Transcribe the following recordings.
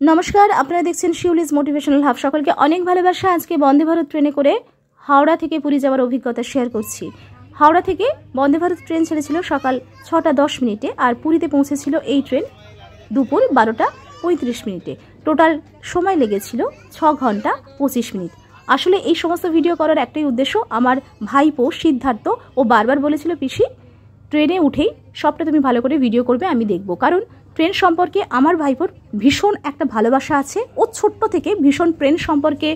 নমস্কার, আপনারা দেখছেন শিউলিজ মোটিভেশনাল হাব। সকলকে অনেক ভালোবাসা। আজকে বন্দে ভারত ট্রেনে করে হাওড়া থেকে পুরী যাওয়ার অভিজ্ঞতা শেয়ার করছি। হাওড়া থেকে বন্দে ভারত ট্রেন ছেড়েছিল সকাল ছটা দশ মিনিটে আর পুরীতে পৌঁছেছিল এই ট্রেন দুপুর বারোটা পঁয়ত্রিশ মিনিটে। টোটাল সময় লেগেছিল ছ ঘণ্টা পঁচিশ মিনিট। আসলে এই সমস্ত ভিডিও করার একটাই উদ্দেশ্য আমার ভাইপো সিদ্ধার্থ ও বারবার বলেছিল, পিসি, ট্রেনে উঠেই সবটা তুমি ভালো করে ভিডিও করবে, আমি দেখব। কারণ ট্রেন সম্পর্কে আমার ভাইপোর ভীষণ একটা ভালোবাসা আছে। ও ছোট্ট থেকে ভীষণ ট্রেন সম্পর্কে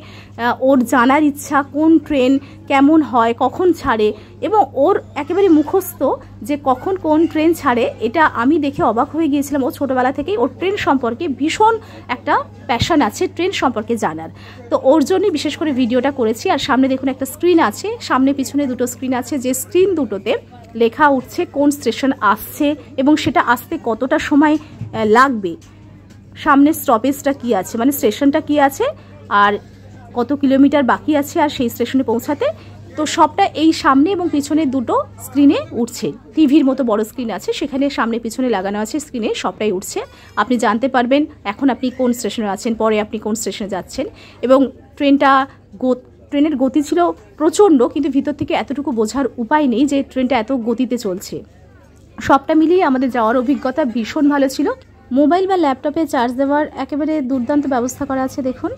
ওর জানার ইচ্ছা, কোন ট্রেন কেমন হয়, কখন ছাড়ে এবং ওর একেবারে মুখস্থ যে কখন কোন ট্রেন ছাড়ে, এটা আমি দেখে অবাক হয়ে গিয়েছিলাম। ও ছোটোবেলা থেকেই ওর ট্রেন সম্পর্কে ভীষণ একটা প্যাশন আছে ট্রেন সম্পর্কে জানার। তো ওর জন্যই বিশেষ করে ভিডিওটা করেছি। আর সামনে দেখুন একটা স্ক্রিন আছে, সামনে পিছনে দুটো স্ক্রিন আছে। যে স্ক্রিন দুটোতে লেখা উঠছে কোন স্টেশন আসছে এবং সেটা আসতে কতটা সময় লাগবে। সামনের স্টপেজটা কি আছে? মানে স্টেশনটা কি আছে? আর কত কিলোমিটার বাকি আছে আর সেই স্টেশনে পৌঁছাতে? তো সবটা এই সামনে এবং পিছনে দুটো স্ক্রিনে উঠছে। টিভির মতো বড় স্ক্রিন আছে, সেখানে সামনে পিছনে লাগানো আছে স্ক্রিনে সবটাই উঠছে। আপনি জানতে পারবেন এখন আপনি কোন স্টেশনে আছেন, পরে আপনি কোন স্টেশনে যাচ্ছেন। এবং ট্রেনটা গো ট্রেনের গতি ছিল প্রচণ্ড, কিন্তু ভিতর থেকে এতটুকু বোঝার উপায় নেই যে ট্রেনটা এত গতিতে চলছে। সবটা মিলিয়ে আমাদের যাওয়ার অভিজ্ঞতা ভীষণ ভালো ছিল। মোবাইল বা ল্যাপটপে চার্জ দেওয়ার একেবারে দুর্দান্ত ব্যবস্থা করা আছে, দেখুন।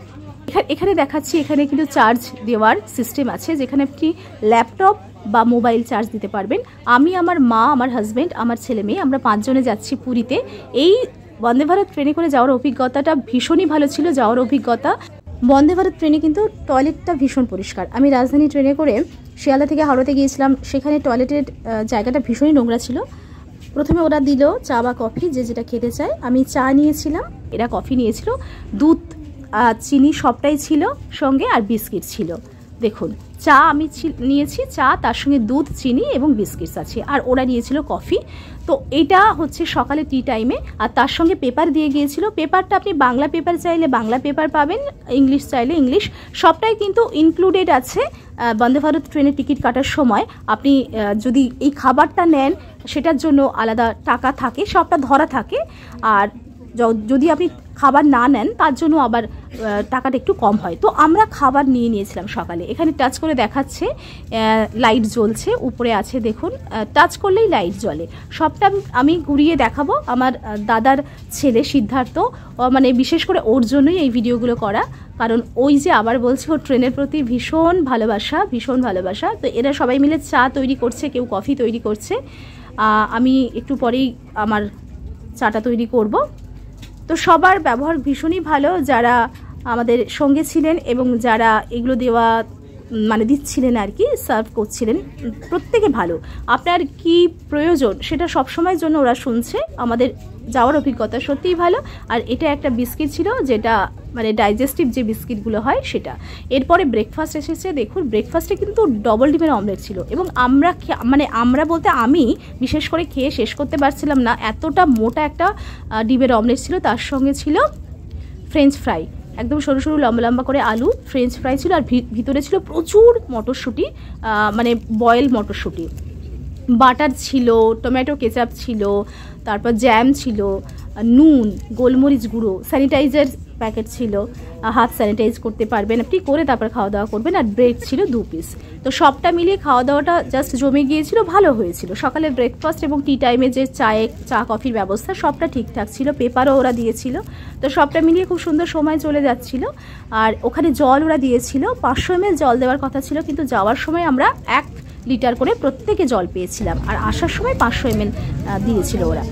এখা- এখানে দেখাচ্ছি, এখানে কিন্তু চার্জ দেওয়ার সিস্টেম আছে, যেখানে আপনি ল্যাপটপ বা মোবাইল চার্জ দিতে পারবেন। আমি, আমার মা, আমার হাজব্যান্ড আমার ছেলে মেয়ে, আমরা পাঁচজনে যাচ্ছি পুরীতে। এই বন্দে ভারত ট্রেনে করে যাওয়ার অভিজ্ঞতাটা ভীষণই ভালো ছিল, যাওয়ার অভিজ্ঞতা। বন্দে ভারত ট্রেনে কিন্তু টয়লেটটা ভীষণ পরিষ্কার। আমি রাজধানী ট্রেনে করে শিয়ালদা থেকে হাওড়াতে গিয়েছিলাম, সেখানে টয়লেটের জায়গাটা ভীষণই নোংরা ছিল। প্রথমে ওরা দিল চা বা কফি, যে যেটা খেতে চায়। আমি চা নিয়েছিলাম, এরা কফি নিয়েছিল। দুধ চিনি সবটাই ছিল, সঙ্গে আর বিস্কিট ছিল। দেখুন, চা আমি নিয়েছি, চা, তার সঙ্গে দুধ, চিনি এবং বিস্কিটস আছে। আর ওরা নিয়েছিল কফি। তো এটা হচ্ছে সকালে টি টাইমে আর তার সঙ্গে পেপার দিয়ে গিয়েছিল। পেপারটা আপনি বাংলা পেপার চাইলে বাংলা পেপার পাবেন ইংলিশ চাইলে ইংলিশ সবটাই কিন্তু ইনক্লুডেড আছে বন্দে ভারত ট্রেনের টিকিট কাটার সময়। আপনি যদি এই খাবারটা নেন, সেটার জন্য আলাদা টাকা থাকে, সবটা ধরা থাকে। আর যদি আপনি খাবার না নেন, তার জন্য আবার টাকাটা একটু কম হয়। তো আমরা খাবার নিয়ে নিয়েছিলাম সকালে। এখানে টাচ করে দেখাচ্ছে লাইট জ্বলছে, উপরে আছে দেখুন টাচ করলেই লাইট জ্বলে। সবটা আমি- ঘুরিয়ে দেখাবো আমার দাদার ছেলে সিদ্ধার্থ। মানে বিশেষ করে ওর জন্যই এই ভিডিওগুলো করা। কারণ ওই যে আবার বলছি, ওর ট্রেনের প্রতি ভীষণ ভালোবাসা ভীষণ ভালোবাসা। তো এরা সবাই মিলে চা তৈরি করছে, কেউ কফি তৈরি করছে। আমি একটু পরেই আমার চাটা তৈরি করব। তো সবার ব্যবহার ভীষণই ভালো যারা আমাদের সঙ্গে ছিলেন এবং যারা এগুলো দেওয়া মানে দিচ্ছিলেন আর কি সার্ভ করছিলেন। প্রত্যেকে ভালো। আপনার কি প্রয়োজন সেটা সবসময়ের জন্য ওরা শুনছে। আমাদের যাওয়ার অভিজ্ঞতা সত্যিই ভালো। আর এটা একটা বিস্কিট ছিল যেটা মানে ডাইজেস্টিভ যে বিস্কিটগুলো হয় সেটা। এরপরে ব্রেকফাস্ট এসেছে। দেখুন ব্রেকফাস্টে কিন্তু ডবল ডিমের অমলেট ছিল। এবং আমরা মানে আমরা বলতে আমি বিশেষ করে খেয়ে শেষ করতে পারছিলাম না। এতটা মোটা একটা ডিমের অমলেট ছিল। তার সঙ্গে ছিল ফ্রেঞ্চ ফ্রাই একদম সরু সরু, লম্বা লম্বা করে আলু ফ্রেঞ্চ ফ্রাই ছিল, আর ভিতরে ছিল প্রচুর মটরশুঁটি মানে বয়েল মটরশুঁটি। বাটার ছিল, টমেটো কেচাপ ছিল, তারপর জ্যাম ছিল, নুন, গোলমরিচ গুঁড়ো স্যানিটাইজার প্যাকেট ছিল হাত স্যানিটাইজ করতে পারবেন, আপনি করে তারপর খাওয়া দাওয়া করবেন, আর ব্রেড ছিল দু পিস তো সবটা মিলিয়ে খাওয়া দাওয়াটা জাস্ট জমে গিয়েছিল, ভালো হয়েছিল। সকালে ব্রেকফাস্ট এবং টি টাইমে যে চায়ে, চা কফির ব্যবস্থা, সবটা ঠিকঠাক ছিল পেপারও ওরা দিয়েছিল। তো সবটা মিলিয়ে খুব সুন্দর সময় চলে যাচ্ছিল, আর ওখানে জল ওরা দিয়েছিল। পাঁচশো এম জল দেওয়ার কথা ছিল, কিন্তু যাওয়ার সময় আমরা এক লিটার করে প্রত্যেকে জল পেয়েছিলাম, আর আসার সময় পাঁচশো এম দিয়েছিল ওরা।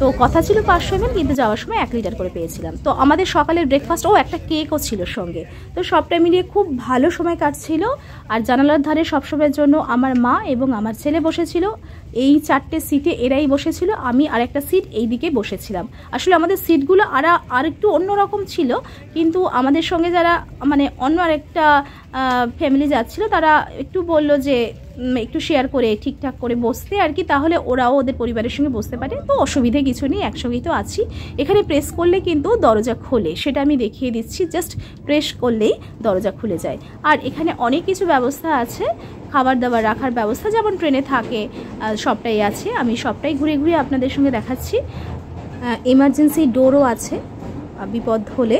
তো কথা ছিল পাঁচশো এম কিন্তু যাওয়ার সময় এক লিটার করে পেয়েছিলাম। তো আমাদের সকালের ব্রেকফাস্ট ও একটা কেকও ছিল সঙ্গে। তো সবটা মিলিয়ে খুব ভালো সময় কাটছিল। আর জানালার ধারে সবসময়ের জন্য আমার মা এবং আমার ছেলে বসেছিল। এই চারটে সিটে এরাই বসেছিল। আমি আর একটা সিট এই দিকে বসেছিলাম। আসলে আমাদের সিটগুলো আর আর একটু অন্যরকম ছিল। কিন্তু আমাদের সঙ্গে যারা মানে অন্য আরেকটা ফ্যামিলি যাচ্ছিল, তারা একটু বলল যে একটু শেয়ার করে, ঠিকঠাক করে বসতে আর কি, তাহলে ওরাও ওদের পরিবারের সঙ্গে বসতে পারে। তো অসুবিধে কিছু নেই, একসঙ্গেই তো আছি। এখানে প্রেস করলে কিন্তু দরজা খোলে, সেটা আমি দেখিয়ে দিচ্ছি জাস্ট প্রেস করলেই দরজা খুলে যায়। আর এখানে অনেক কিছু ব্যবস্থা আছে, খাবার দাবার রাখার ব্যবস্থা, যেমন ট্রেনে থাকে সবটাই আছে, আমি সবটাই ঘুরে ঘুরে আপনাদের সঙ্গে দেখাচ্ছি। এমার্জেন্সি ডোরও আছে বিপদ হলে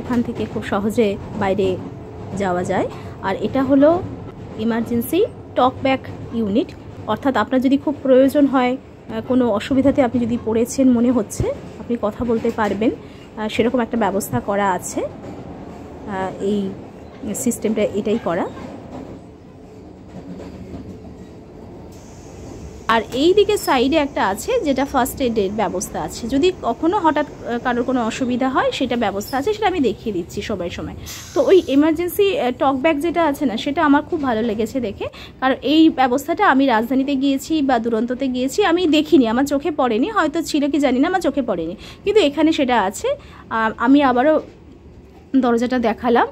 ওখান থেকে খুব সহজে বাইরে যাওয়া যায়। আর এটা হলো ইমার্জেন্সি টক ব্যাক ইউনিট অর্থাৎ আপনার যদি খুব প্রয়োজন হয় কোনো অসুবিধাতে আপনি যদি পড়েছেন মনে হচ্ছে, আপনি কথা বলতে পারবেন। সেরকম একটা ব্যবস্থা করা আছে। এই সিস্টেমটা এটাই করা। আর এই দিকে সাইডে একটা আছে, যেটা ফার্স্ট এডের ব্যবস্থা আছে। যদি কখনো হঠাৎ কারোর কোনো অসুবিধা হয়, সেটা ব্যবস্থা আছে, সেটা আমি দেখিয়ে দিচ্ছি সবাই সময়। তো ওই এমার্জেন্সি টক ব্যাগ যেটা আছে না, সেটা আমার খুব ভালো লেগেছে দেখে। কারণ এই ব্যবস্থাটা আমি রাজধানীতে গিয়েছি বা দুরন্ততে গিয়েছি, আমি দেখিনি, আমার চোখে পড়েনি, হয়তো ছিল কি জানি না, আমার চোখে পড়েনি। কিন্তু এখানে সেটা আছে। আমি আবারও দরজাটা দেখালাম।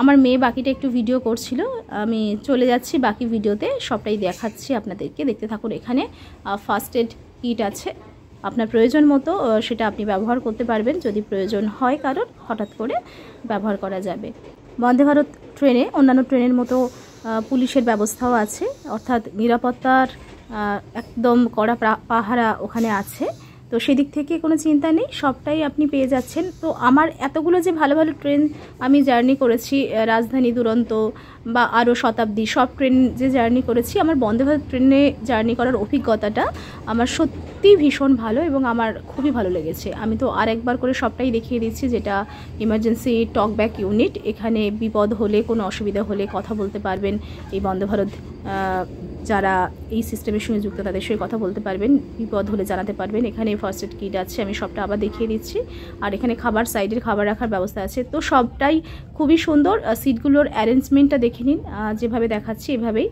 আমার মেয়ে বাকিটা একটু ভিডিও করছিল। আমি চলে যাচ্ছি, বাকি ভিডিওতে সবটাই দেখাচ্ছি আপনাদেরকে। দেখতে থাকুন এখানে ফার্স্ট এড কিট আছে। আপনার প্রয়োজন মতো সেটা আপনি ব্যবহার করতে পারবেন, যদি প্রয়োজন হয় কারণ হঠাৎ করে ব্যবহার করা যাবে। বন্দে ভারত ট্রেনে, অন্যান্য ট্রেনের মতো পুলিশের ব্যবস্থাও আছে। অর্থাৎ নিরাপত্তার একদম কড়া পাহারা ওখানে আছে। তো সেদিক থেকে কোনো চিন্তা নেই, সবটাই আপনি পেয়ে যাচ্ছেন। তো আমার এতগুলো যে ভালো ভালো ট্রেন আমি জার্নি করেছি রাজধানী দুরন্ত বা আরও শতাব্দী, সব ট্রেন যে জার্নি করেছি, আমার বন্দে ভারত ট্রেনে জার্নি করার অভিজ্ঞতাটা আমার সত্যি ভীষণ ভালো এবং আমার খুবই ভালো লেগেছে। আমি তো আর একবার করে সবটাই দেখিয়ে দিচ্ছি, যেটা ইমার্জেন্সি টক ব্যাক ইউনিট এখানে বিপদ হলে, কোনো অসুবিধা হলে কথা বলতে পারবেন এই বন্দে ভারত যারা এই সিস্টেমের সঙ্গে যুক্ত, তাদের সঙ্গে কথা বলতে পারবেন, বিপদ হলে জানাতে পারবেন। এখানে ফার্স্ট এড কিট আছে, আমি সবটা আবার দেখিয়ে দিচ্ছি। আর এখানে খাবার সাইডের খাবার রাখার ব্যবস্থা আছে। তো সবটাই খুবই সুন্দর। সিটগুলোর অ্যারেঞ্জমেন্টটা দেখে নিন। যেভাবে দেখাচ্ছি, এভাবেই।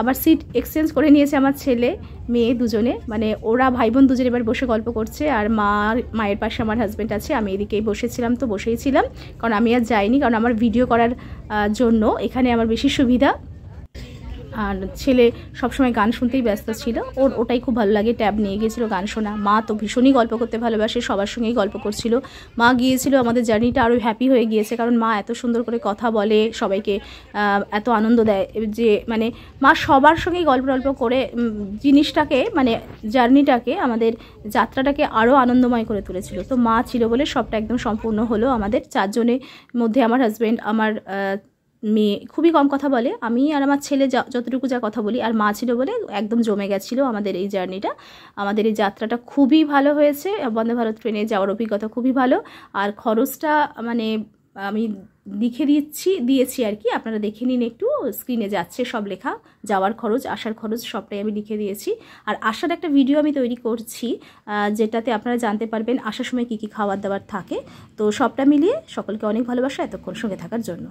আবার সিট এক্সচেঞ্জ করে নিয়েছে আমার ছেলে, মেয়ে দুজনে। মানে ওরা ভাই বোন দুজনে এবার বসে গল্প করছে। আর মা, মায়ের পাশে আমার হাজব্যান্ড আছে। আমি এদিকেই বসেছিলাম তো বসেই ছিলাম। কারণ আমি আর যাইনি, কারণ আমার ভিডিও করার জন্য। এখানে আমার বেশি সুবিধা। আর ছেলে সবসময় গান শুনতেই ব্যস্ত ছিল। ওর ওটাই খুব ভালো লাগে, ট্যাব নিয়ে গিয়েছিল গান শোনা। মা তো ভীষণই গল্প করতে ভালোবাসে, সবার সঙ্গেই গল্প করছিল। মা গিয়েছিল আমাদের জার্নিটা আরও হ্যাপি হয়ে গিয়েছে, কারণ মা এত সুন্দর করে কথা বলে, সবাইকে এত আনন্দ দেয়। যে মানে মা সবার সঙ্গেই গল্প টল্প করে জিনিসটাকে মানে জার্নিটাকে, আমাদের যাত্রাটাকে আরও আনন্দময় করে তুলেছিল। তো মা ছিল বলে সবটা একদম সম্পূর্ণ হলো আমাদের চারজনের মধ্যে, আমার হাজব্যান্ড আমার মেয়ে খুবই কম কথা বলে। আমি আর আমার ছেলে যতটুকু যা কথা বলি, আর মা ছিল বলে একদম জমে গেছিল আমাদের এই জার্নিটা। আমাদের এই যাত্রাটা খুবই ভালো হয়েছে। বন্দে ভারত ট্রেনে যাওয়ার অভিজ্ঞতা খুবই ভালো। আর খরচটা মানে আমি লিখে দিচ্ছি, দিয়েছি আর কি। আপনারা দেখে নিন একটু, স্ক্রিনে যাচ্ছে সব লেখা। যাওয়ার খরচ, আসার খরচ সবটাই আমি লিখে দিয়েছি। আর আসার একটা ভিডিও আমি তৈরি করছি যেটাতে আপনারা জানতে পারবেন আসার সময় কি কি খাবার দাবার থাকে। তো সবটা মিলিয়ে সকলকে অনেক ভালোবাসা এতক্ষণ সঙ্গে থাকার জন্য।